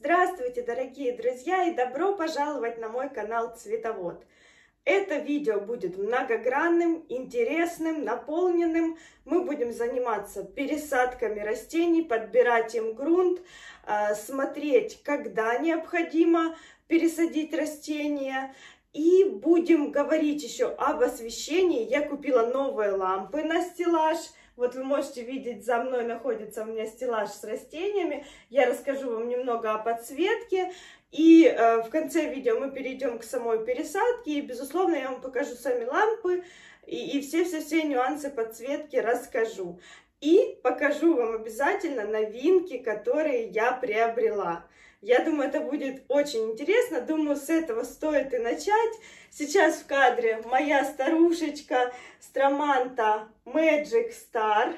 Здравствуйте, дорогие друзья, и добро пожаловать на мой канал Цветовод. Это видео будет многогранным, интересным, наполненным. Мы будем заниматься пересадками растений, подбирать им грунт, а, смотреть, когда необходимо пересадить растения. И будем говорить еще об освещении. Я купила новые лампы на стеллаж – вот вы можете видеть, за мной находится у меня стеллаж с растениями. Я расскажу вам немного о подсветке. И э, в конце видео мы перейдем к самой пересадке. И, безусловно, я вам покажу сами лампы. И все-все-все нюансы подсветки расскажу. И покажу вам обязательно новинки, которые я приобрела. Я думаю, это будет очень интересно. Думаю, с этого стоит и начать. Сейчас в кадре моя старушечка Строманта Magic Star.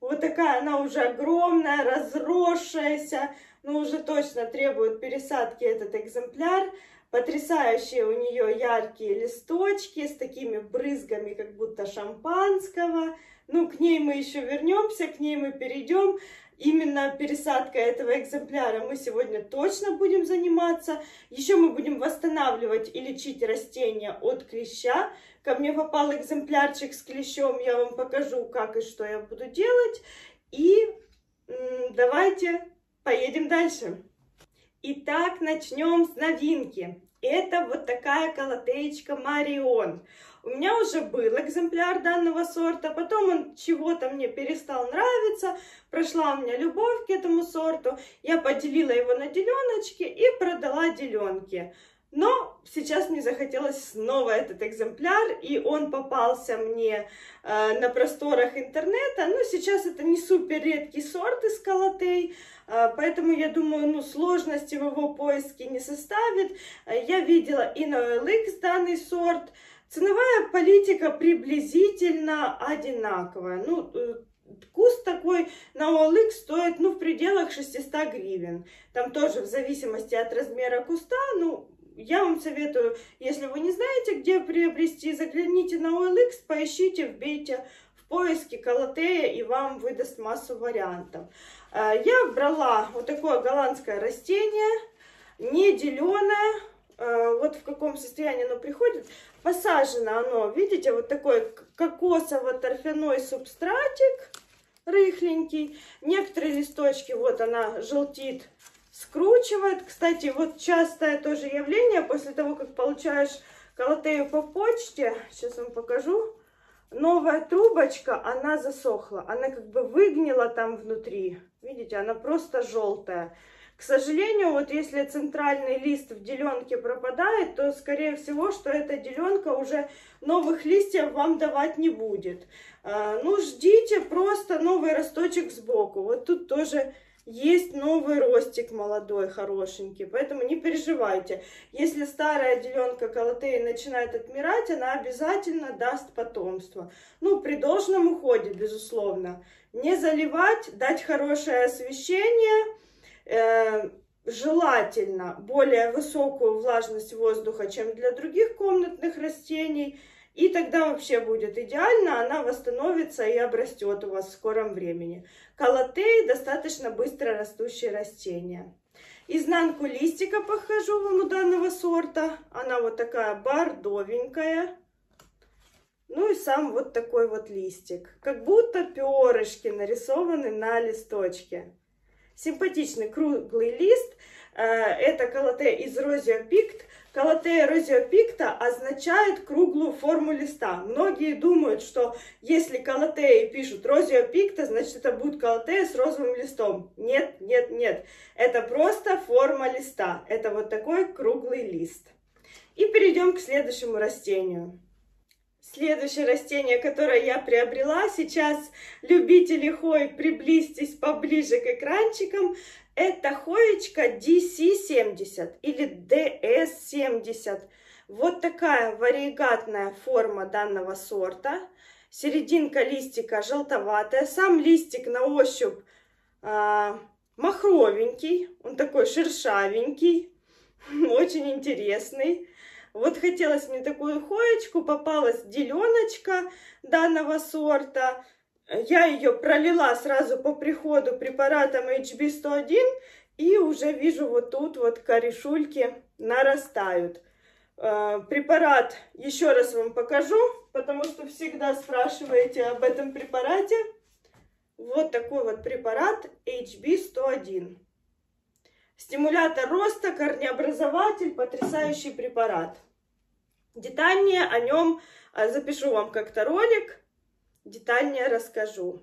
Вот такая она уже огромная, разросшаяся, но уже точно требует пересадки этот экземпляр. Потрясающие у нее яркие листочки с такими брызгами, как будто шампанского. Ну, к ней мы еще вернемся, к ней мы перейдем. Именно пересадка этого экземпляра мы сегодня точно будем заниматься. Еще мы будем восстанавливать и лечить растения от клеща. Ко мне попал экземплярчик с клещом, я вам покажу, как и что я буду делать. И давайте поедем дальше. Итак, начнем с новинки. Это вот такая колотеечка Марион. У меня уже был экземпляр данного сорта, потом он чего-то мне перестал нравиться, прошла у меня любовь к этому сорту, я поделила его на деленочки и продала деленки. Но сейчас мне захотелось снова этот экземпляр, и он попался мне э, на просторах интернета. Но сейчас это не супер редкий сорт из колотей, э, поэтому я думаю, ну, сложности в его поиске не составит. Э, я видела и на OLX данный сорт. Ценовая политика приблизительно одинаковая. Ну, э, Куст такой на OLX стоит, ну, в пределах 600 гривен. Там тоже в зависимости от размера куста, ну, я вам советую, если вы не знаете, где приобрести, загляните на OLX, поищите, вбейте в поиске Калатея, и вам выдаст массу вариантов. А, я брала вот такое голландское растение, не деленое, а, вот в каком состоянии оно приходит. Посажено оно, видите, вот такой кокосово-торфяной субстратик, рыхленький. Некоторые листочки, вот она желтит скручивает. Кстати, вот частое тоже явление, после того, как получаешь колотею по почте, сейчас вам покажу, новая трубочка, она засохла, она как бы выгнила там внутри. Видите, она просто желтая. К сожалению, вот если центральный лист в деленке пропадает, то скорее всего, что эта деленка уже новых листьев вам давать не будет. А, ну, ждите просто новый росточек сбоку. Вот тут тоже есть новый ростик молодой, хорошенький, поэтому не переживайте. Если старая деленка колотеи начинает отмирать, она обязательно даст потомство. Ну, при должном уходе, безусловно. Не заливать, дать хорошее освещение, желательно более высокую влажность воздуха, чем для других комнатных растений – и тогда вообще будет идеально, она восстановится и обрастет у вас в скором времени. Калатеи достаточно быстро растущие растения. Изнанку листика похожу вам у данного сорта. Она вот такая бордовенькая. Ну и сам вот такой вот листик. Как будто перышки нарисованы на листочке. Симпатичный круглый лист. Э, это калате из Розия Пикт. Калатея розиопикта означает круглую форму листа. Многие думают, что если калатеи пишут розиопикта, значит это будет калатея с розовым листом. Нет, нет, нет. Это просто форма листа. Это вот такой круглый лист. И перейдем к следующему растению. Следующее растение, которое я приобрела, сейчас любители хой, приблизьтесь поближе к экранчикам, это хоечка DC70 или DS70. Вот такая варигатная форма данного сорта. Серединка листика желтоватая. Сам листик на ощупь а, махровенький. Он такой шершавенький. Очень интересный. Вот хотелось мне такую хоечку, попалась деленочка данного сорта. Я ее пролила сразу по приходу препаратом HB101 И уже вижу вот тут вот корешульки нарастают. Э, препарат еще раз вам покажу, потому что всегда спрашиваете об этом препарате. Вот такой вот препарат HB101. Стимулятор роста, корнеобразователь, потрясающий препарат. Детальнее о нем э, запишу вам как-то ролик, детальнее расскажу.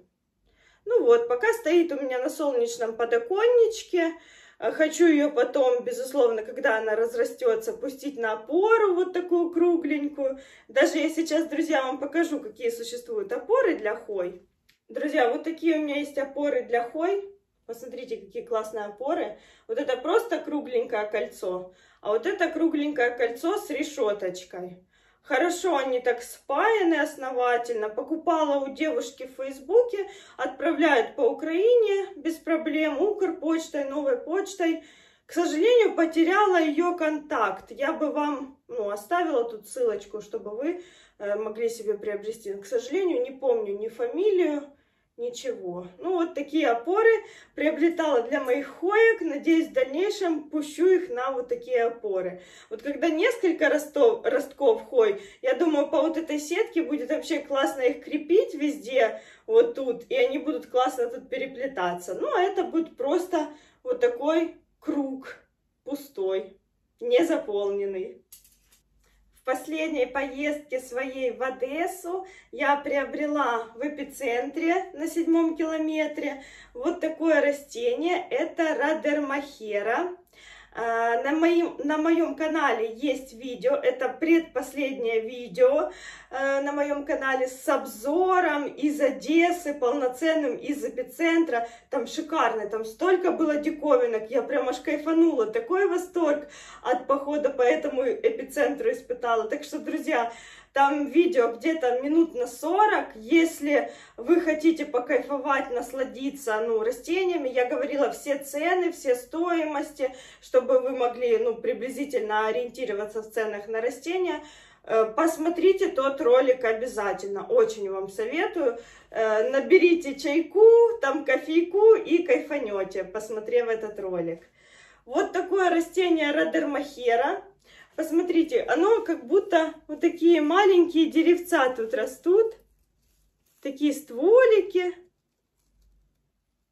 Ну вот, пока стоит у меня на солнечном подоконничке, э, Хочу ее потом, безусловно, когда она разрастется, пустить на опору, вот такую кругленькую. Даже я сейчас, друзья, вам покажу, какие существуют опоры для хой. Друзья, вот такие у меня есть опоры для хой. Посмотрите, какие классные опоры. Вот это просто кругленькое кольцо, а вот это кругленькое кольцо с решеточкой. Хорошо они так спаяны основательно. Покупала у девушки в Фейсбуке, отправляют по Украине без проблем, Укрпочтой, новой почтой. К сожалению, потеряла ее контакт. Я бы вам ну, оставила тут ссылочку, чтобы вы э, могли себе приобрести. К сожалению, не помню ни фамилию, ничего. Ну, вот такие опоры приобретала для моих хоек. Надеюсь, в дальнейшем пущу их на вот такие опоры. Вот когда несколько ростов, ростков хой, я думаю, по вот этой сетке будет вообще классно их крепить везде, вот тут, и они будут классно тут переплетаться. Ну, а это будет просто вот такой круг пустой, незаполненный последней поездке своей в Одессу я приобрела в эпицентре на седьмом километре вот такое растение. Это Радермахера. А, на моем, на моем канале есть видео, это предпоследнее видео э, на моем канале с обзором из Одессы, полноценным из эпицентра. Там шикарно, там столько было диковинок, я прям аж кайфанула, такой восторг от похода по этому эпицентру испытала. Так что, друзья, там видео где-то минут на 40. Если вы хотите покайфовать, насладиться ну, растениями, я говорила все цены, все стоимости, чтобы вы могли ну, приблизительно ориентироваться в ценах на растения. Э, посмотрите тот ролик обязательно, очень вам советую. Э, наберите чайку, там кофейку и кайфанете, посмотрев этот ролик. Вот такое растение Родермахера. Посмотрите, оно как будто вот такие маленькие деревца тут растут. Такие стволики.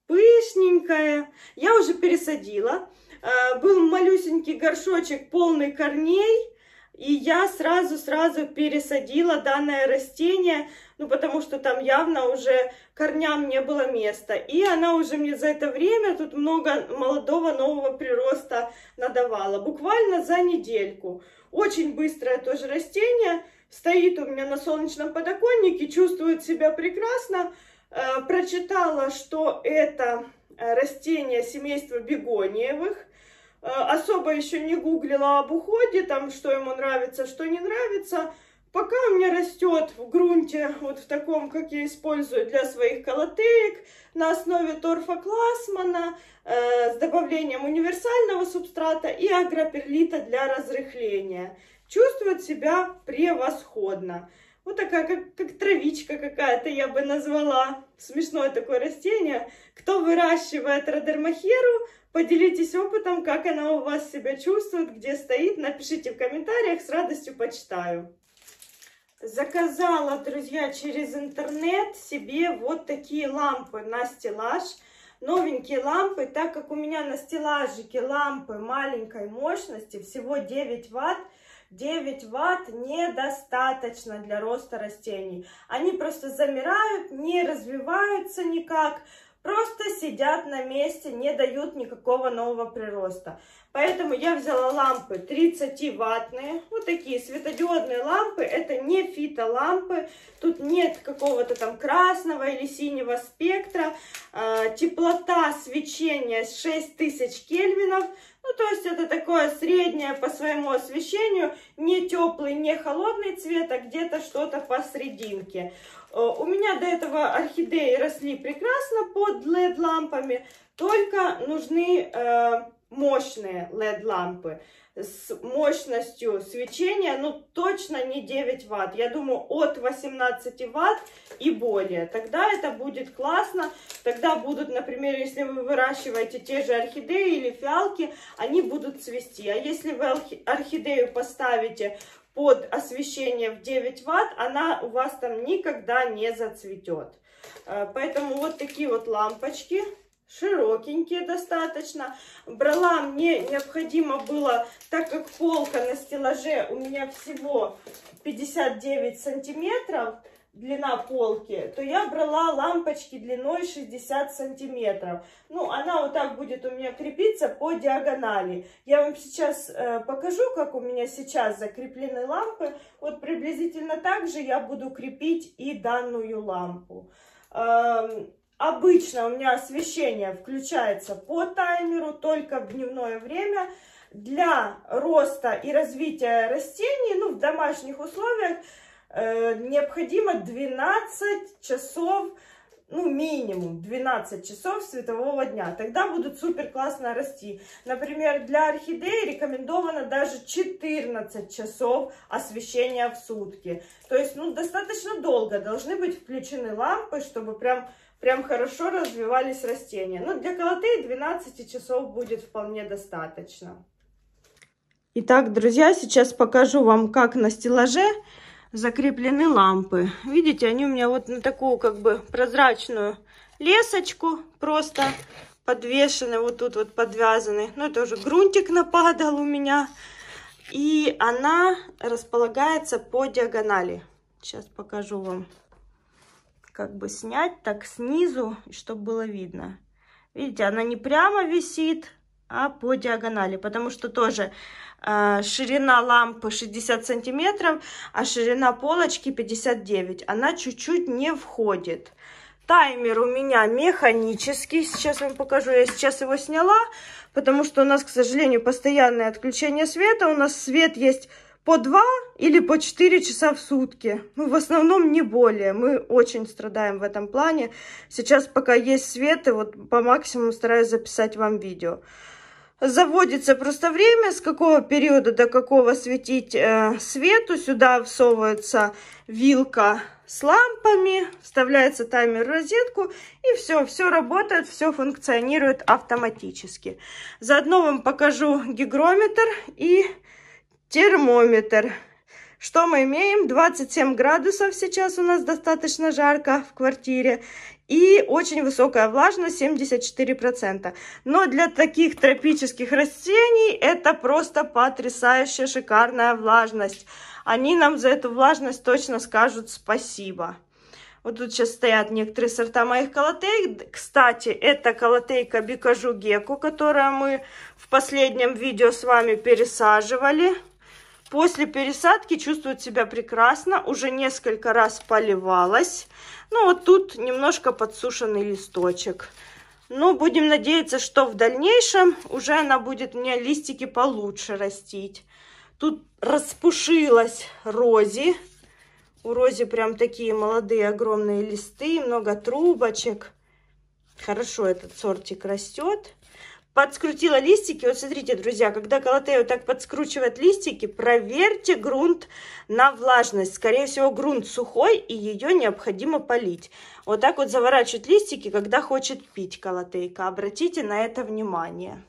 Пышненькая. Я уже пересадила. А, был малюсенький горшочек полный корней. И я сразу-сразу пересадила данное растение, ну, потому что там явно уже корням не было места. И она уже мне за это время тут много молодого нового прироста надавала. Буквально за недельку. Очень быстрое тоже растение. Стоит у меня на солнечном подоконнике, чувствует себя прекрасно. Э, прочитала, что это э, растение семейства бегониевых. Э, особо еще не гуглила об уходе, там, что ему нравится, что не нравится. Пока у меня растет в грунте, вот в таком, как я использую для своих колотеек, на основе торфа Классмана, э, с добавлением универсального субстрата и агроперлита для разрыхления. Чувствует себя превосходно. Вот такая, как, как травичка какая-то, я бы назвала. Смешное такое растение. Кто выращивает родермахеру, Поделитесь опытом, как она у вас себя чувствует, где стоит. Напишите в комментариях, с радостью почитаю. Заказала, друзья, через интернет себе вот такие лампы на стеллаж. Новенькие лампы, так как у меня на стеллажике лампы маленькой мощности, всего 9 ватт, 9 ватт недостаточно для роста растений. Они просто замирают, не развиваются никак просто сидят на месте, не дают никакого нового прироста. Поэтому я взяла лампы 30-ваттные, вот такие светодиодные лампы, это не фитолампы, тут нет какого-то там красного или синего спектра, э, теплота свечения 6000 кельвинов, ну, то есть это такое среднее по своему освещению, не теплый, не холодный цвет, а где-то что-то посерединке. Э, у меня до этого орхидеи росли прекрасно под LED-лампами, только нужны э, мощные LED-лампы с мощностью свечения, ну, точно не 9 ватт. Я думаю, от 18 ватт и более. Тогда это будет классно. Тогда будут, например, если вы выращиваете те же орхидеи или фиалки, они будут цвести. А если вы орхидею поставите под освещение в 9 ватт, она у вас там никогда не зацветет. Э, поэтому вот такие вот лампочки широкенькие достаточно. Брала мне необходимо было, так как полка на стеллаже у меня всего 59 сантиметров, длина полки, то я брала лампочки длиной 60 сантиметров. Ну, она вот так будет у меня крепиться по диагонали. Я вам сейчас э, покажу, как у меня сейчас закреплены лампы. Вот приблизительно так же я буду крепить и данную лампу. Эм, Обычно у меня освещение включается по таймеру только в дневное время. Для роста и развития растений, ну, в домашних условиях, э, необходимо 12 часов, ну, минимум 12 часов светового дня. Тогда будут супер классно расти. Например, для орхидеи рекомендовано даже 14 часов освещения в сутки. То есть, ну, достаточно долго должны быть включены лампы, чтобы прям прям хорошо развивались растения. Ну, для колоты 12 часов будет вполне достаточно. Итак, друзья, сейчас покажу вам, как на стеллаже закреплены лампы. Видите, они у меня вот на такую как бы прозрачную лесочку просто подвешены, вот тут вот подвязаны. Ну, это уже грунтик нападал у меня. И она располагается по диагонали. Сейчас покажу вам как бы снять так снизу, чтобы было видно. Видите, она не прямо висит, а по диагонали, потому что тоже э, ширина лампы 60 сантиметров, а ширина полочки 59. Она чуть-чуть не входит. Таймер у меня механический. Сейчас вам покажу. Я сейчас его сняла, потому что у нас, к сожалению, постоянное отключение света. У нас свет есть по 2 или по 4 часа в сутки. Ну, в основном не более. Мы очень страдаем в этом плане. Сейчас пока есть свет, и вот по максимуму стараюсь записать вам видео. Заводится просто время, с какого периода до какого светить э, свету. Сюда всовывается вилка с лампами, вставляется таймер в розетку, и все, все работает, все функционирует автоматически. Заодно вам покажу гигрометр и термометр. Что мы имеем? 27 градусов сейчас у нас достаточно жарко в квартире. И очень высокая влажность, 74%. Но для таких тропических растений это просто потрясающая, шикарная влажность. Они нам за эту влажность точно скажут спасибо. Вот тут сейчас стоят некоторые сорта моих колотей. Кстати, это колотейка Бикажу Геку, которую мы в последнем видео с вами пересаживали. После пересадки чувствует себя прекрасно, уже несколько раз поливалась. Ну вот тут немножко подсушенный листочек. Но будем надеяться, что в дальнейшем уже она будет мне листики получше растить. Тут распушилась рози. У рози прям такие молодые огромные листы, много трубочек. Хорошо этот сортик растет подскрутила листики. Вот смотрите, друзья, когда колотею так подскручивает листики, проверьте грунт на влажность. Скорее всего, грунт сухой, и ее необходимо полить. Вот так вот заворачивать листики, когда хочет пить колотейка. Обратите на это внимание.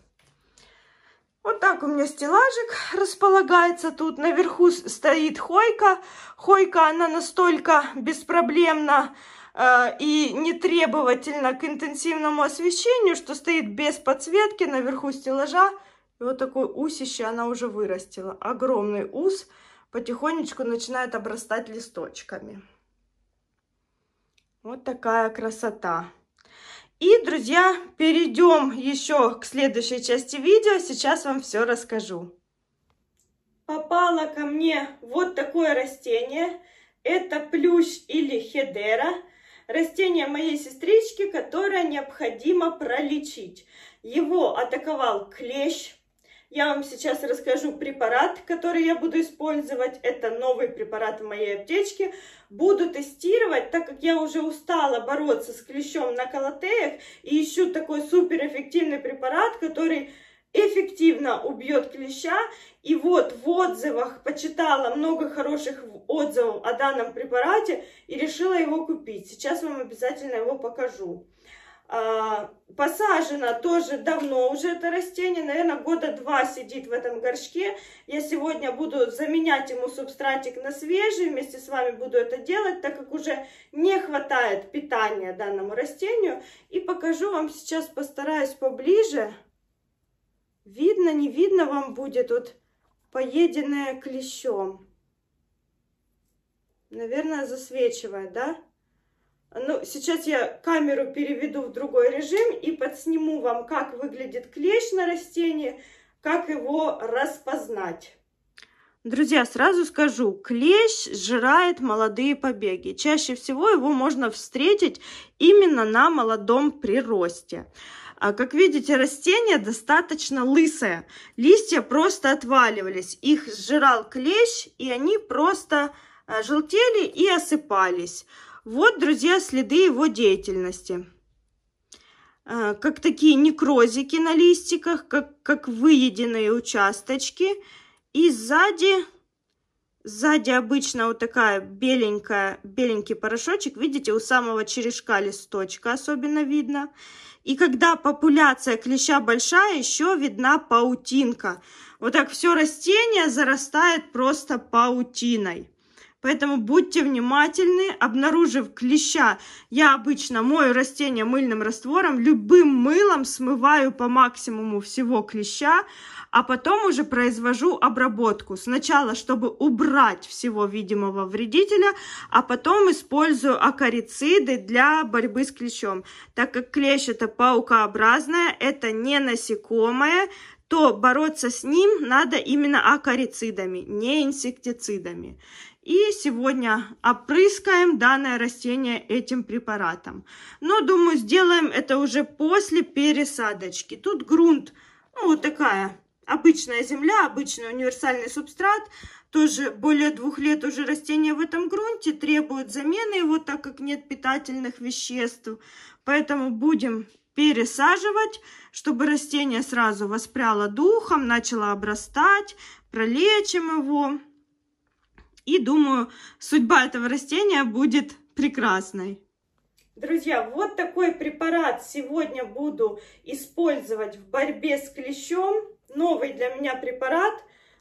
Вот так у меня стеллажик располагается тут. Наверху стоит хойка. Хойка, она настолько беспроблемно и не требовательно к интенсивному освещению, что стоит без подсветки наверху стеллажа. И вот такой усище она уже вырастила. Огромный ус потихонечку начинает обрастать листочками. Вот такая красота. И, друзья, перейдем еще к следующей части видео. Сейчас вам все расскажу. Попало ко мне вот такое растение. Это плющ или хедера растение моей сестрички, которое необходимо пролечить. Его атаковал клещ. Я вам сейчас расскажу препарат, который я буду использовать. Это новый препарат в моей аптечке. Буду тестировать, так как я уже устала бороться с клещом на колотеях и ищу такой суперэффективный препарат, который эффективно убьет клеща. И вот в отзывах почитала много хороших отзывов о данном препарате и решила его купить. Сейчас вам обязательно его покажу. А, посажено тоже давно уже это растение, наверное, года два сидит в этом горшке. Я сегодня буду заменять ему субстратик на свежий, вместе с вами буду это делать, так как уже не хватает питания данному растению. И покажу вам сейчас, постараюсь поближе. Видно, не видно вам будет вот поеденное клещом. Наверное, засвечивает, да? Ну, сейчас я камеру переведу в другой режим и подсниму вам, как выглядит клещ на растении, как его распознать. Друзья, сразу скажу, клещ сжирает молодые побеги. Чаще всего его можно встретить именно на молодом приросте. А как видите, растение достаточно лысое. Листья просто отваливались. Их сжирал клещ, и они просто а, желтели и осыпались. Вот, друзья, следы его деятельности. А, как такие некрозики на листиках, как, как выеденные участочки. И сзади, сзади обычно вот такая беленькая, беленький порошочек. Видите, у самого черешка листочка особенно видно. И когда популяция клеща большая, еще видна паутинка. Вот так все растение зарастает просто паутиной. Поэтому будьте внимательны, обнаружив клеща, я обычно мою растение мыльным раствором, любым мылом смываю по максимуму всего клеща, а потом уже произвожу обработку. Сначала, чтобы убрать всего видимого вредителя, а потом использую акарициды для борьбы с клещом. Так как клещ это паукообразное, это не насекомое, то бороться с ним надо именно акарицидами, не инсектицидами. И сегодня опрыскаем данное растение этим препаратом. Но, думаю, сделаем это уже после пересадочки. Тут грунт, ну, вот такая обычная земля, обычный универсальный субстрат. Тоже более двух лет уже растение в этом грунте требует замены его, так как нет питательных веществ. Поэтому будем пересаживать, чтобы растение сразу воспряло духом, начало обрастать, пролечим его. И думаю, судьба этого растения будет прекрасной. Друзья, вот такой препарат сегодня буду использовать в борьбе с клещом. Новый для меня препарат,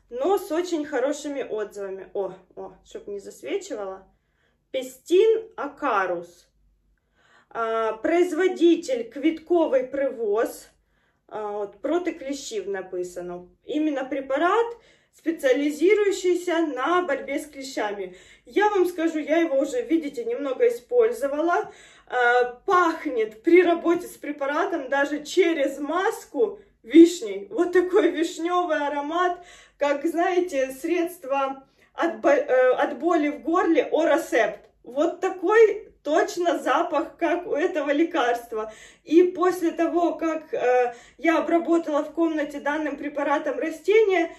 но с очень хорошими отзывами. О, о, чтобы не засвечивало. Пестин Акарус. А, производитель квитковый привоз. А, вот, протоклещив написано. Именно препарат специализирующийся на борьбе с клещами. Я вам скажу, я его уже, видите, немного использовала. Э, пахнет при работе с препаратом даже через маску вишней. Вот такой вишневый аромат, как, знаете, средство от, э, от боли в горле Оросепт. Вот такой точно запах, как у этого лекарства. И после того, как э, я обработала в комнате данным препаратом растения,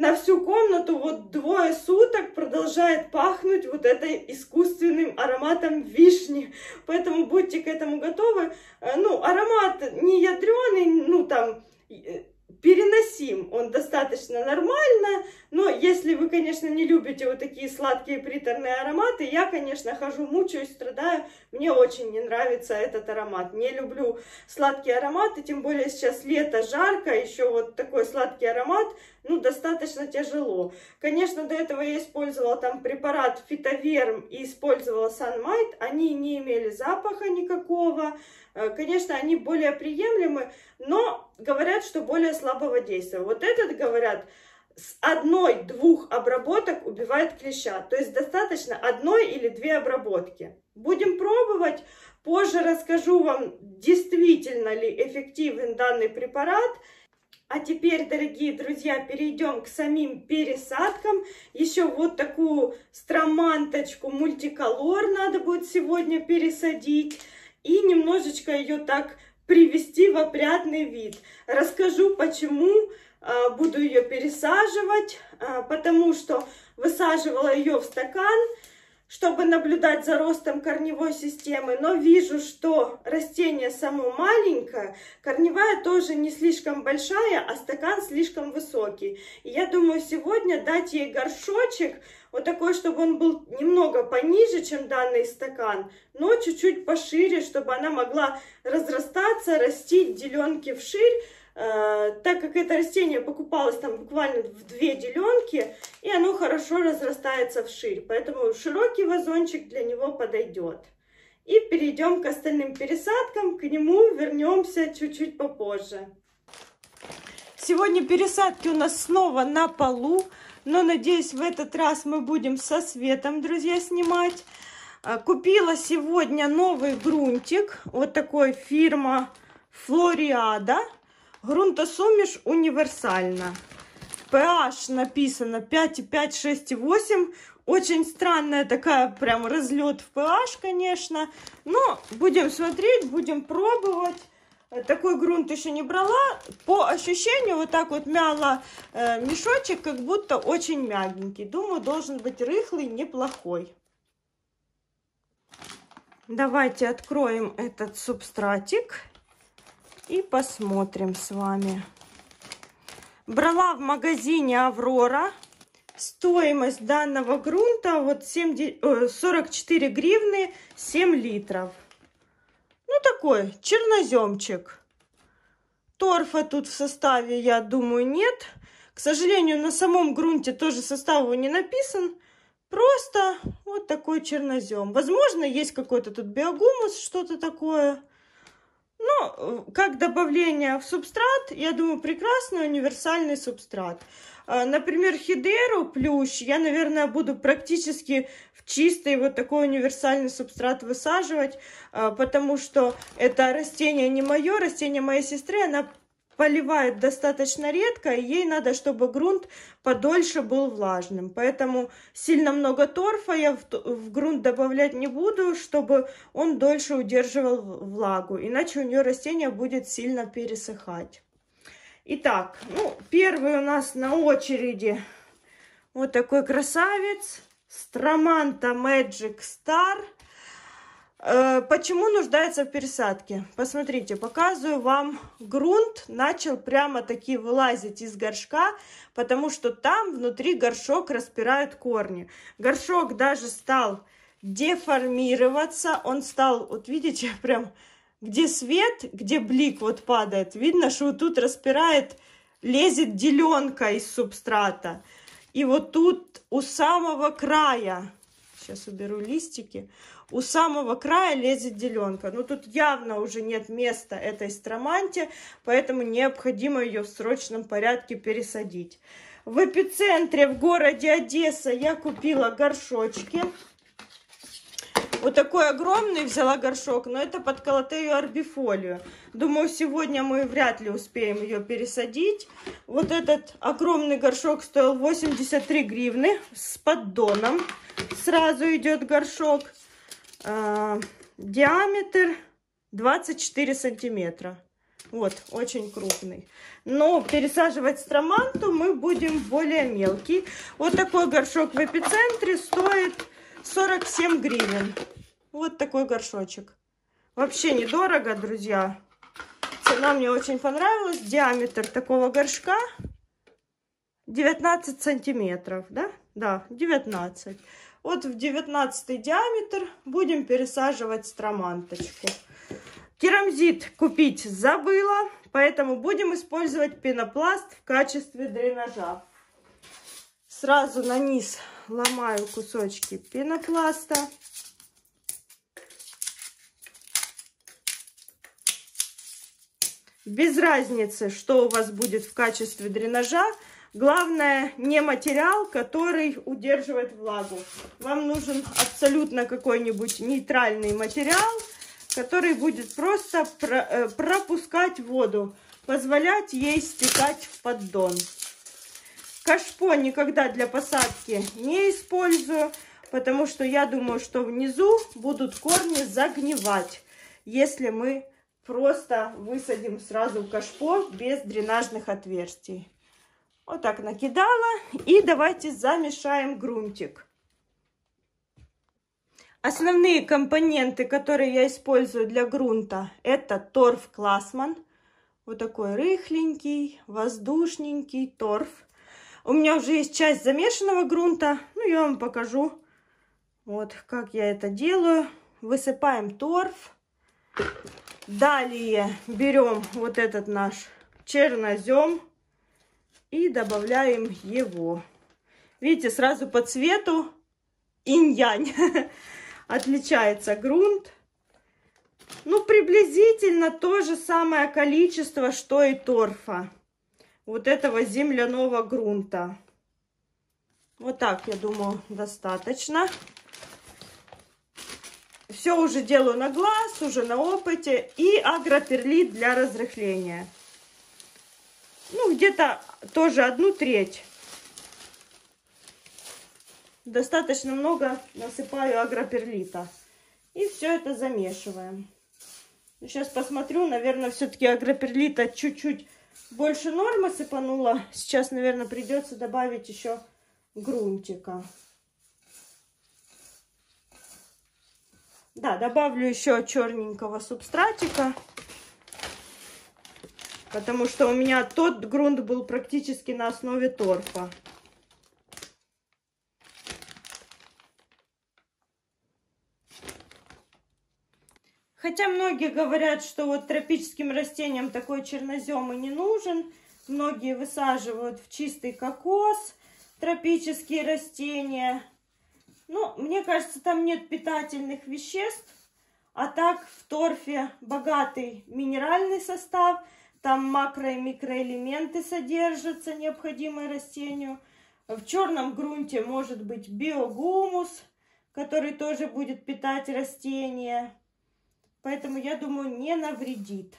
на всю комнату вот двое суток продолжает пахнуть вот этой искусственным ароматом вишни. Поэтому будьте к этому готовы. Э, ну, аромат не ядреный, ну, там, э, переносим, он достаточно нормально, но если вы, конечно, не любите вот такие сладкие приторные ароматы, я, конечно, хожу, мучаюсь, страдаю, мне очень не нравится этот аромат, не люблю сладкие ароматы, тем более сейчас лето, жарко, еще вот такой сладкий аромат, ну, достаточно тяжело. Конечно, до этого я использовала там препарат фитоверм и использовала санмайт, они не имели запаха никакого, Э, конечно, они более приемлемы, но говорят, что более слабого действия. Вот этот, говорят, с одной-двух обработок убивает клеща. То есть достаточно одной или две обработки. Будем пробовать. Позже расскажу вам, действительно ли эффективен данный препарат. А теперь, дорогие друзья, перейдем к самим пересадкам. Еще вот такую строманточку мультиколор надо будет сегодня пересадить и немножечко ее так привести в опрятный вид. Расскажу, почему буду ее пересаживать, а, потому что высаживала ее в стакан, чтобы наблюдать за ростом корневой системы, но вижу, что растение само маленькое, корневая тоже не слишком большая, а стакан слишком высокий. И я думаю, сегодня дать ей горшочек, вот такой, чтобы он был немного пониже, чем данный стакан, но чуть-чуть пошире, чтобы она могла разрастаться, растить деленки вширь, Э, так как это растение покупалось там буквально в две деленки, и оно хорошо разрастается вширь, поэтому широкий вазончик для него подойдет. И перейдем к остальным пересадкам, к нему вернемся чуть-чуть попозже. Сегодня пересадки у нас снова на полу, но надеюсь в этот раз мы будем со светом, друзья, снимать. Э, купила сегодня новый грунтик, вот такой фирма Флориада. Грунтосуміш универсальна. PH написано 5,5, 6,8. Очень странная такая прям разлет в PH, конечно. Но будем смотреть, будем пробовать. Такой грунт еще не брала. По ощущению вот так вот мяла э, мешочек, как будто очень мягенький. Думаю, должен быть рыхлый, неплохой. Давайте откроем этот субстратик и посмотрим с вами. Брала в магазине Аврора. Стоимость данного грунта вот 7, 44 гривны 7 литров. Ну такой черноземчик. Торфа тут в составе, я думаю, нет. К сожалению, на самом грунте тоже состав не написан. Просто вот такой чернозем. Возможно, есть какой-то тут биогумус, что-то такое. Ну, э, как добавление в субстрат, я думаю, прекрасный универсальный субстрат. А, например, хидеру плющ я, наверное, буду практически в чистый вот такой универсальный субстрат высаживать, а, потому что это растение не мое, растение моей сестры, она поливает достаточно редко, и ей надо, чтобы грунт подольше был влажным. Поэтому сильно много торфа я в, в грунт добавлять не буду, чтобы он дольше удерживал влагу, иначе у нее растение будет сильно пересыхать. Итак, ну, первый у нас на очереди вот такой красавец. Строманта Magic Star – почему нуждается в пересадке? Посмотрите, показываю вам. Грунт начал прямо таки вылазить из горшка, потому что там внутри горшок распирают корни. Горшок даже стал деформироваться. Он стал, вот видите, прям где свет, где блик вот падает. Видно, что вот тут распирает, лезет деленка из субстрата. И вот тут у самого края, сейчас уберу листики, у самого края лезет деленка. Но тут явно уже нет места этой строманте, поэтому необходимо ее в срочном порядке пересадить. В эпицентре в городе Одесса я купила горшочки. Вот такой огромный взяла горшок, но это под колотею арбифолию. Думаю, сегодня мы вряд ли успеем ее пересадить. Вот этот огромный горшок стоил 83 гривны с поддоном. Сразу идет горшок. А, диаметр 24 сантиметра. Вот, очень крупный. Но пересаживать строманту мы будем более мелкий. Вот такой горшок в эпицентре стоит 47 гривен. Вот такой горшочек. Вообще недорого, друзья. Цена мне очень понравилась. Диаметр такого горшка 19 сантиметров, да? Да, 19. Вот в 19 диаметр будем пересаживать строманточку. Керамзит купить забыла, поэтому будем использовать пенопласт в качестве дренажа. Сразу на низ ломаю кусочки пенопласта. Без разницы, что у вас будет в качестве дренажа, Главное не материал, который удерживает влагу. Вам нужен абсолютно какой-нибудь нейтральный материал, который будет просто э, пропускать воду, позволять ей стекать в поддон. Кашпо никогда для посадки не использую, потому что я думаю, что внизу будут корни загнивать, если мы просто высадим сразу кашпо без дренажных отверстий. Вот так накидала. И давайте замешаем грунтик. Основные компоненты, которые я использую для грунта, это торф Классман. Вот такой рыхленький, воздушненький торф. У меня уже есть часть замешанного грунта. Ну, я вам покажу, вот как я это делаю. Высыпаем торф. Далее берем вот этот наш чернозем и добавляем его. Видите, сразу по цвету инь-янь отличается грунт. Ну, приблизительно то же самое количество, что и торфа. Вот этого земляного грунта. Вот так, я думаю, достаточно. Все уже делаю на глаз, уже на опыте. И агроперлит для разрыхления. Ну, где-то тоже одну треть. Достаточно много насыпаю агроперлита. И все это замешиваем. Сейчас посмотрю, наверное, все-таки агроперлита чуть-чуть больше нормы сыпанула. Сейчас, наверное, придется добавить еще грунтика. Да, добавлю еще черненького субстратика. Потому что у меня тот грунт был практически на основе торфа. Хотя многие говорят, что вот тропическим растениям такой чернозем и не нужен. Многие высаживают в чистый кокос тропические растения. Но мне кажется, там нет питательных веществ. А так в торфе богатый минеральный состав. Там макро- и микроэлементы содержатся, необходимые растению. В черном грунте может быть биогумус, который тоже будет питать растения. Поэтому, я думаю, не навредит.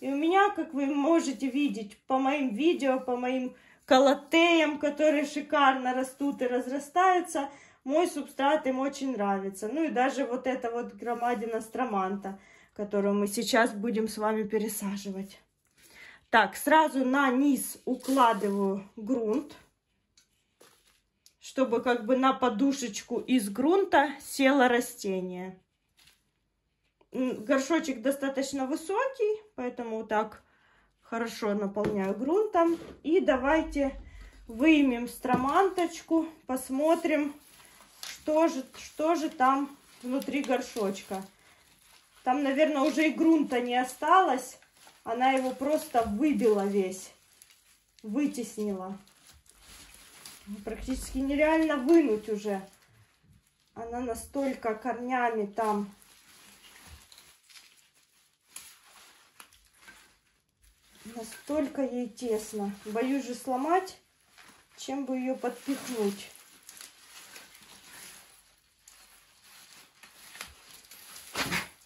И у меня, как вы можете видеть по моим видео, по моим колотеям, которые шикарно растут и разрастаются, мой субстрат им очень нравится. Ну и даже вот эта вот громадина строманта, которую мы сейчас будем с вами пересаживать. Так, сразу на низ укладываю грунт, чтобы как бы на подушечку из грунта село растение горшочек достаточно высокий, поэтому вот так хорошо наполняю грунтом. И давайте выймем строманточку, посмотрим, что же, что же там внутри горшочка. Там, наверное, уже и грунта не осталось. Она его просто выбила весь, вытеснила. Практически нереально вынуть уже. Она настолько корнями там Настолько ей тесно. Боюсь же сломать, чем бы ее подпихнуть.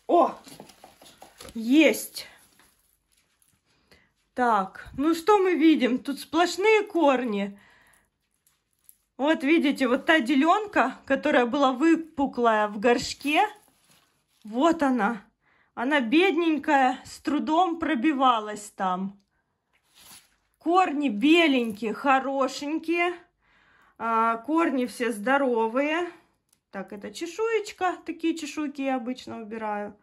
О! Есть! Так, ну что мы видим? Тут сплошные корни. Вот видите, вот та деленка, которая была выпуклая в горшке, вот она. Она бедненькая, с трудом пробивалась там. Корни беленькие, хорошенькие. А, корни все здоровые. Так, это чешуечка. Такие чешуйки я обычно убираю.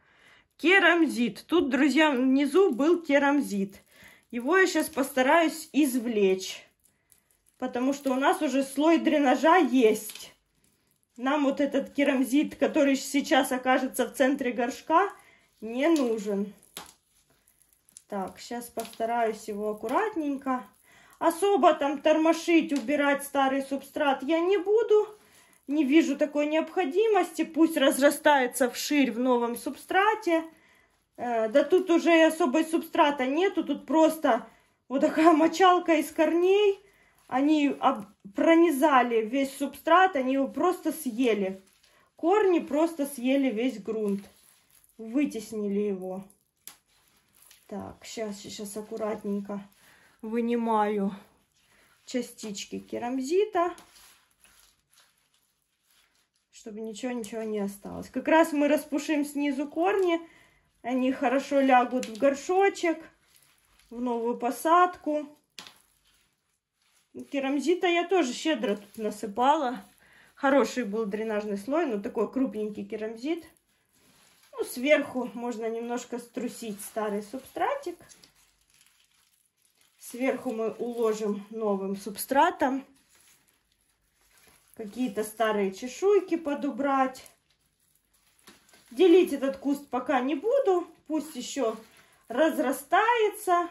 Керамзит. Тут, друзья, внизу был керамзит. Его я сейчас постараюсь извлечь. Потому что у нас уже слой дренажа есть. Нам вот этот керамзит, который сейчас окажется в центре горшка, не нужен. Так, сейчас постараюсь его аккуратненько. Особо там тормошить, убирать старый субстрат я не буду. Не вижу такой необходимости. Пусть разрастается вширь в новом субстрате. Э, да тут уже особой субстрата нету. Тут просто вот такая мочалка из корней. Они пронизали весь субстрат, они его просто съели. Корни просто съели весь грунт вытеснили его. Так, сейчас, сейчас аккуратненько вынимаю частички керамзита, чтобы ничего-ничего не осталось. Как раз мы распушим снизу корни, они хорошо лягут в горшочек, в новую посадку. Керамзита я тоже щедро тут насыпала. Хороший был дренажный слой, но такой крупненький керамзит. Ну, сверху можно немножко струсить старый субстратик. Сверху мы уложим новым субстратом. Какие-то старые чешуйки подубрать. Делить этот куст пока не буду. Пусть еще разрастается.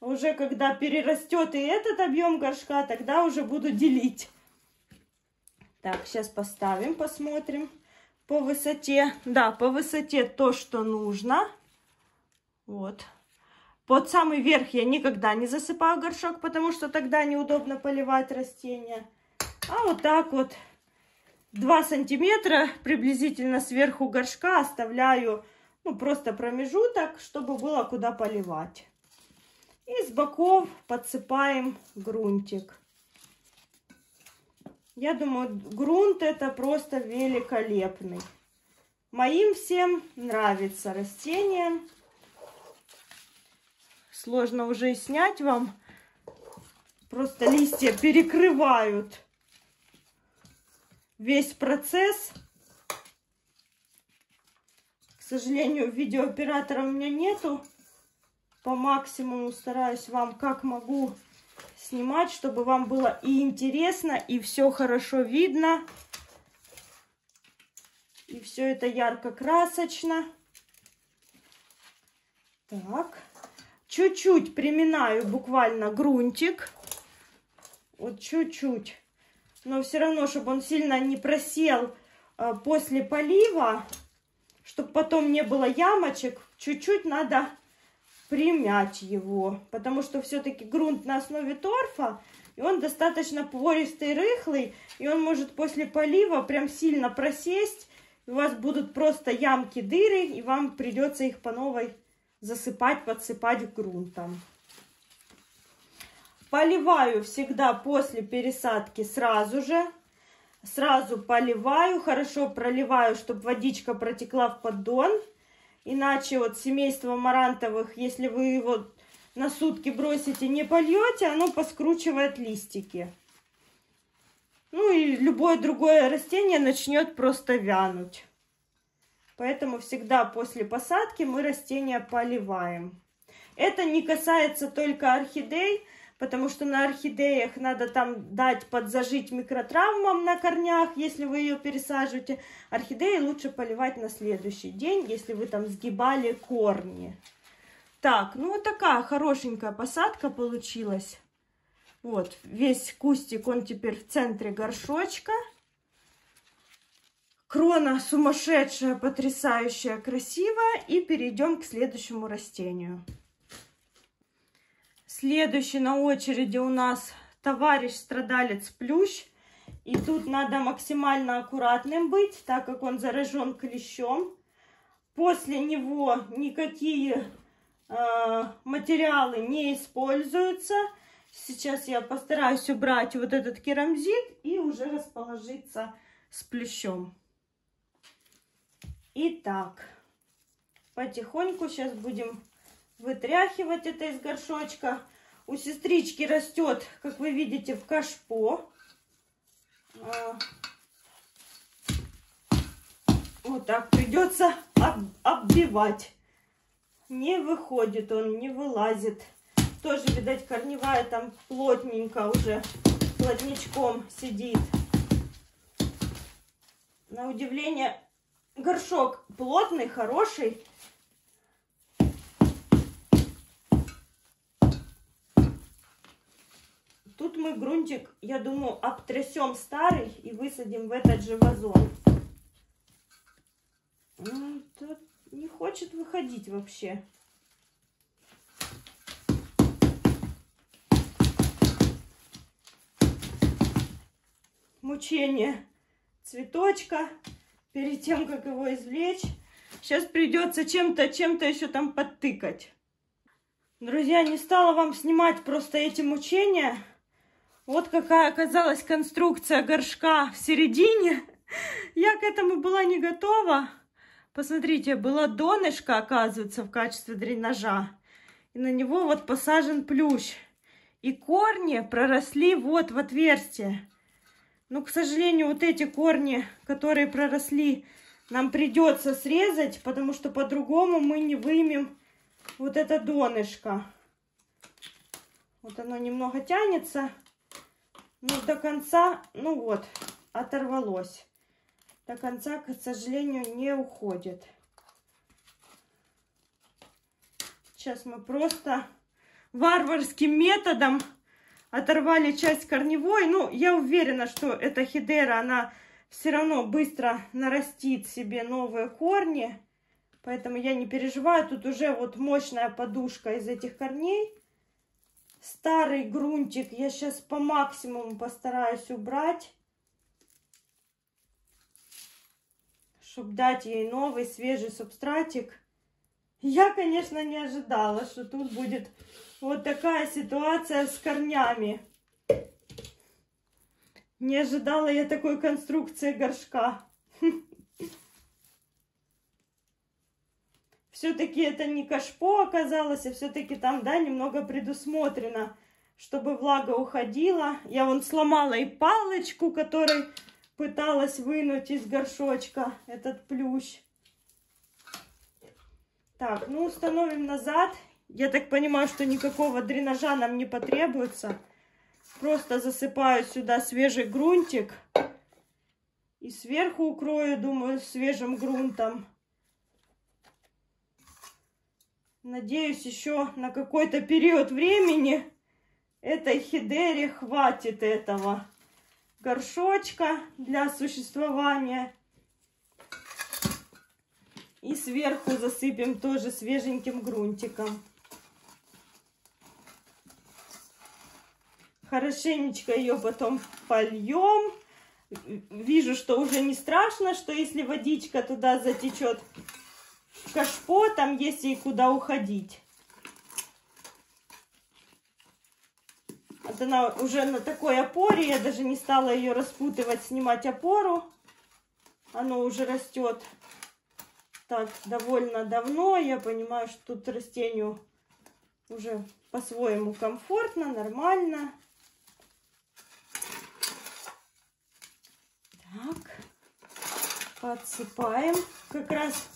Уже когда перерастет и этот объем горшка, тогда уже буду делить. Так, сейчас поставим, посмотрим по высоте. Да, по высоте то, что нужно. Вот. Под самый верх я никогда не засыпаю горшок, потому что тогда неудобно поливать растения. А вот так вот 2 сантиметра приблизительно сверху горшка оставляю ну, просто промежуток, чтобы было куда поливать. И с боков подсыпаем грунтик. Я думаю, грунт это просто великолепный. Моим всем нравится растение. Сложно уже и снять вам. Просто листья перекрывают весь процесс. К сожалению, видеооператора у меня нету. По максимуму стараюсь вам как могу снимать, чтобы вам было и интересно, и все хорошо видно. И все это ярко-красочно. Так. Чуть-чуть приминаю буквально грунтик. Вот чуть-чуть. Но все равно, чтобы он сильно не просел э, после полива, чтобы потом не было ямочек, чуть-чуть надо примять его, потому что все-таки грунт на основе торфа, и он достаточно пористый, рыхлый, и он может после полива прям сильно просесть, у вас будут просто ямки, дыры, и вам придется их по новой засыпать, подсыпать грунтом. Поливаю всегда после пересадки сразу же. Сразу поливаю, хорошо проливаю, чтобы водичка протекла в поддон. Иначе вот семейство марантовых, если вы его на сутки бросите, не польете, оно поскручивает листики. Ну и любое другое растение начнет просто вянуть. Поэтому всегда после посадки мы растения поливаем. Это не касается только орхидей, потому что на орхидеях надо там дать подзажить микротравмам на корнях, если вы ее пересаживаете. Орхидеи лучше поливать на следующий день, если вы там сгибали корни. Так, ну вот такая хорошенькая посадка получилась. Вот, весь кустик, он теперь в центре горшочка. Крона сумасшедшая, потрясающая, красивая. И перейдем к следующему растению. Следующий на очереди у нас товарищ страдалец плющ. И тут надо максимально аккуратным быть, так как он заражен клещом. После него никакие э, материалы не используются. Сейчас я постараюсь убрать вот этот керамзит и уже расположиться с плющом. Итак, потихоньку сейчас будем вытряхивать это из горшочка. У сестрички растет, как вы видите, в кашпо. А, вот так придется оббивать. Не выходит он, не вылазит. Тоже, видать, корневая там плотненько уже плотничком сидит. На удивление, горшок плотный, хороший. Тут мы грунтик, я думаю, обтрясем старый и высадим в этот же вазон. Тут не хочет выходить вообще. Мучение цветочка перед тем, как его извлечь. Сейчас придется чем-то, чем-то еще там подтыкать. Друзья, не стала вам снимать просто эти мучения. Вот какая оказалась конструкция горшка в середине. Я к этому была не готова. Посмотрите, была донышко, оказывается, в качестве дренажа. И на него вот посажен плющ. И корни проросли вот в отверстие. Но, к сожалению, вот эти корни, которые проросли, нам придется срезать, потому что по-другому мы не вымем вот это донышко. Вот оно немного тянется. Но до конца, ну вот, оторвалось. До конца, к сожалению, не уходит. Сейчас мы просто варварским методом оторвали часть корневой. Ну, я уверена, что эта хидера, она все равно быстро нарастит себе новые корни. Поэтому я не переживаю. Тут уже вот мощная подушка из этих корней. Старый грунтик я сейчас по максимуму постараюсь убрать. Чтобы дать ей новый свежий субстратик. Я, конечно, не ожидала, что тут будет вот такая ситуация с корнями. Не ожидала я такой конструкции горшка. Все-таки это не кашпо оказалось, а все-таки там, да, немного предусмотрено, чтобы влага уходила. Я вон сломала и палочку, которой пыталась вынуть из горшочка этот плющ. Так, ну установим назад. Я так понимаю, что никакого дренажа нам не потребуется. Просто засыпаю сюда свежий грунтик. И сверху укрою, думаю, свежим грунтом. Надеюсь, еще на какой-то период времени этой хидере хватит этого горшочка для существования. И сверху засыпем тоже свеженьким грунтиком. Хорошенечко ее потом польем. Вижу, что уже не страшно, что если водичка туда затечет кашпо, там есть и куда уходить. Вот она уже на такой опоре, я даже не стала ее распутывать, снимать опору. Оно уже растет так довольно давно. Я понимаю, что тут растению уже по-своему комфортно, нормально. Так, подсыпаем. Как раз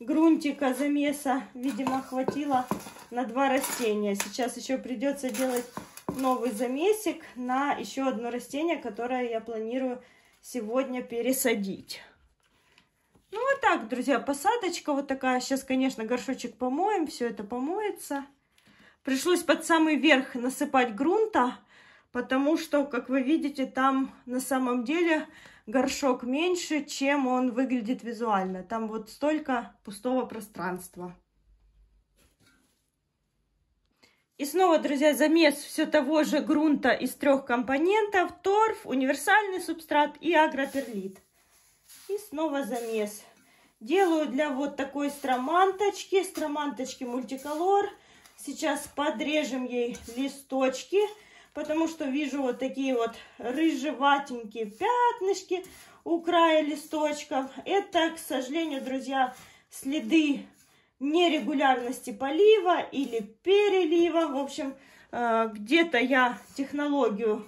грунтика замеса, видимо, хватило на два растения. Сейчас еще придется делать новый замесик на еще одно растение, которое я планирую сегодня пересадить. Ну, вот так, друзья, посадочка вот такая. Сейчас, конечно, горшочек помоем, все это помоется. Пришлось под самый верх насыпать грунта, потому что, как вы видите, там на самом деле горшок меньше, чем он выглядит визуально. Там вот столько пустого пространства. И снова, друзья, замес все того же грунта из трех компонентов. Торф, универсальный субстрат и агроперлит. И снова замес. Делаю для вот такой строманточки, строманточки мультиколор. Сейчас подрежем ей листочки потому что вижу вот такие вот рыжеватенькие пятнышки у края листочков. Это, к сожалению, друзья, следы нерегулярности полива или перелива. В общем, э, где-то я технологию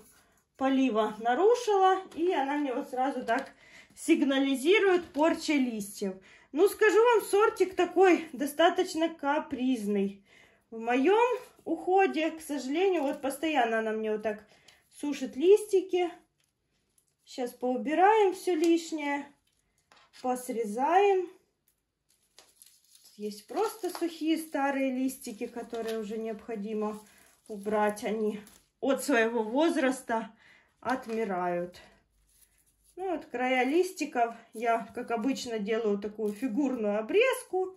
полива нарушила, и она мне вот сразу так сигнализирует порча листьев. Ну, скажу вам, сортик такой достаточно капризный. В моем уходе, к сожалению, вот постоянно она мне вот так сушит листики. Сейчас поубираем все лишнее, посрезаем. Есть просто сухие старые листики, которые уже необходимо убрать. Они от своего возраста отмирают. Ну вот края листиков я, как обычно, делаю такую фигурную обрезку.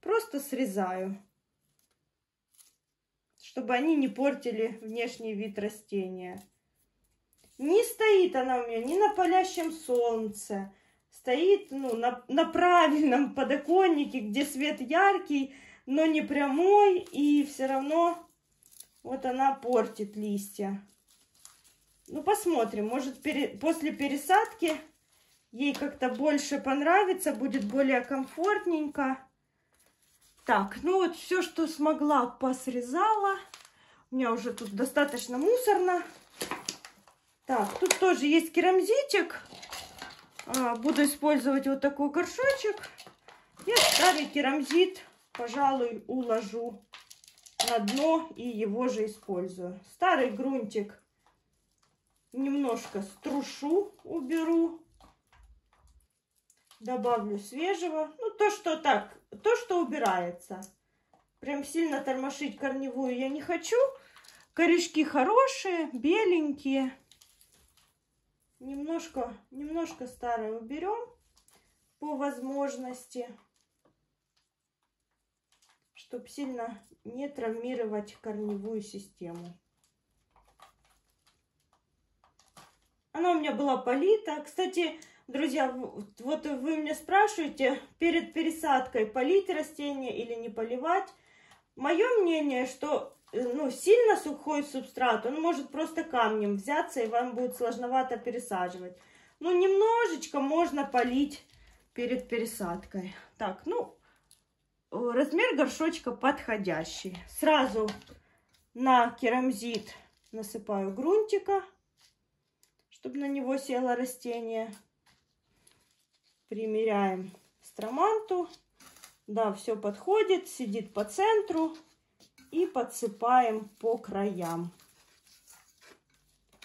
Просто срезаю чтобы они не портили внешний вид растения. Не стоит она у меня ни на палящем солнце, стоит ну, на, на правильном подоконнике, где свет яркий, но не прямой, и все равно вот она портит листья. Ну, посмотрим, может, пере... после пересадки ей как-то больше понравится, будет более комфортненько. Так, ну вот все, что смогла, посрезала. У меня уже тут достаточно мусорно. Так, тут тоже есть керамзитик. А, буду использовать вот такой горшочек. Я старый керамзит, пожалуй, уложу на дно и его же использую. Старый грунтик немножко струшу, уберу. Добавлю свежего. Ну, то, что так, то, что убирается. Прям сильно тормошить корневую я не хочу. Корешки хорошие, беленькие. Немножко, немножко старые уберем по возможности, чтобы сильно не травмировать корневую систему. Она у меня была полита. Кстати, друзья, вот вы меня спрашиваете, перед пересадкой полить растение или не поливать. Мое мнение, что э, ну, сильно сухой субстрат, он может просто камнем взяться, и вам будет сложновато пересаживать. Ну, немножечко можно полить перед пересадкой. Так, ну, размер горшочка подходящий. Сразу на керамзит насыпаю грунтика, чтобы на него село растение. Примеряем строманту. Да, все подходит, сидит по центру. И подсыпаем по краям.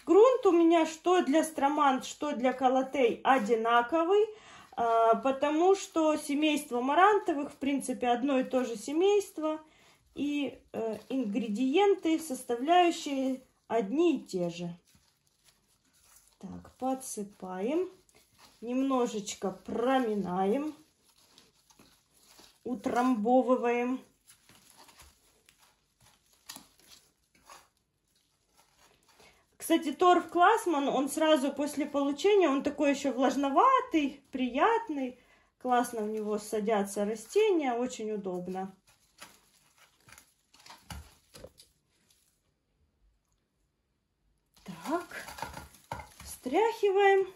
Грунт у меня что для стромант, что для колотей одинаковый, а, потому что семейство марантовых, в принципе, одно и то же семейство. И э, ингредиенты, составляющие одни и те же. Так, подсыпаем. Немножечко проминаем утрамбовываем. Кстати, торф Классман, он сразу после получения, он такой еще влажноватый, приятный. Классно в него садятся растения, очень удобно. Так, встряхиваем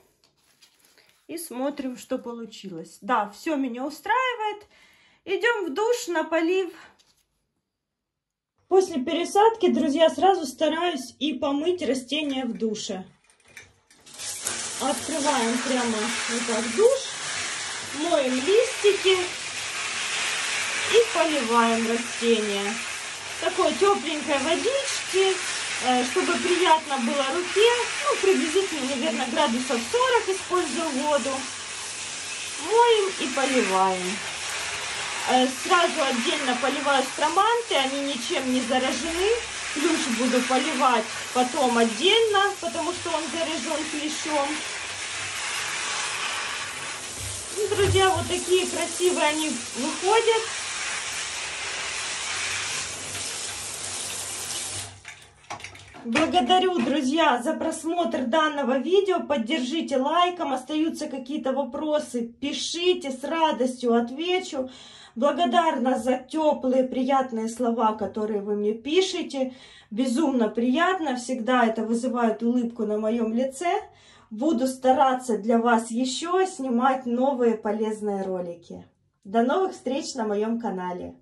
и смотрим, что получилось. Да, все меня устраивает. Идем в душ на полив. После пересадки, друзья, сразу стараюсь и помыть растения в душе. Открываем прямо вот так душ, моем листики и поливаем растения. Такой тепленькой водички, чтобы приятно было руке. Ну, приблизительно, наверное, градусов 40 использую воду. Моем и поливаем. Э, сразу отдельно поливаю строманты, они ничем не заражены. Плюш буду поливать потом отдельно, потому что он заражен клещом. Ну, друзья, вот такие красивые они выходят. Благодарю, друзья, за просмотр данного видео. Поддержите лайком. Остаются какие-то вопросы, пишите, с радостью отвечу. Благодарна за теплые, приятные слова, которые вы мне пишете. Безумно приятно. Всегда это вызывает улыбку на моем лице. Буду стараться для вас еще снимать новые полезные ролики. До новых встреч на моем канале.